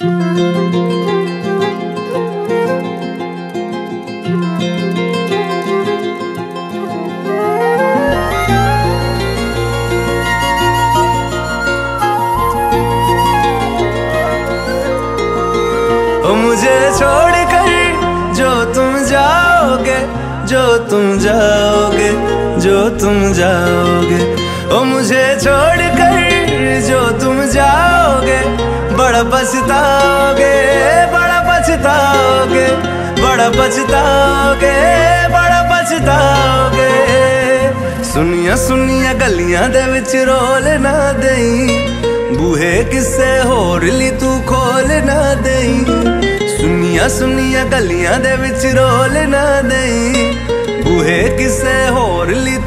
मुझे छोड़ कर जो तुम जाओगे, जो तुम जाओगे, जो तुम जाओगे। ओ मुझे छोड़ पछताओगे बड़ा पछताओगे बड़ा पछताओगे बड़ा पछताओगे सुनिया सुनिया गलियां दे विच रोल ना देई बूहे किसे होर ली तू खोल ना देई ਸੁਨੀਆਂ ਸੁਨੀਆਂ ਗਲੀਆਂ ਦੇ ਵਿੱਚ ਰੋਲ ਨਾ ਦੇਈ ਬੂਹੇ ਕਿਸੇ ਹੋਰ ਲਈ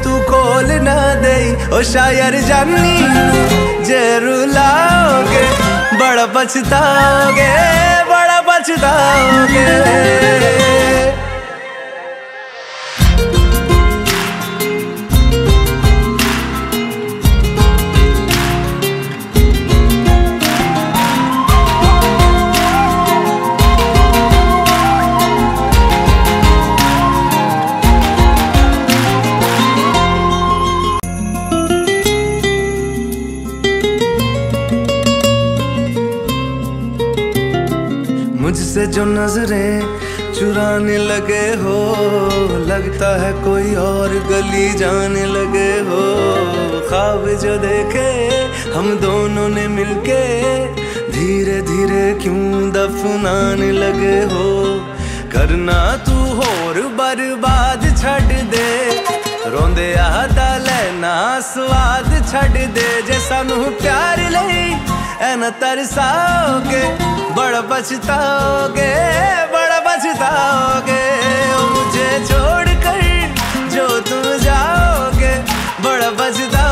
না দেই ও शायर जानी जे रुलाओगे बड़ा पछताओगे बड़ा पछताओगे मुझसे जो नजरें चुराने लगे हो लगता है कोई और गली जाने लगे हो ख्वाब जो देखे हम दोनों ने मिलके धीरे धीरे क्यों दफनाने लगे हो करना तू होर बर्बाद छड़ दे रोंदे ਆਦਾ ਲੈਣਾ ਸਵਾਦ ਛੱਡ ਦੇ ਜੇ ਸਾਨੂੰ ਪਿਆਰ ਲਈ ਐਨਾ ਤਰਸਾਓਗੇ बड़ा पछताओगे बड़ा पछताओगे मुझे छोड़ कर जो तुम जाओगे बड़ा पछता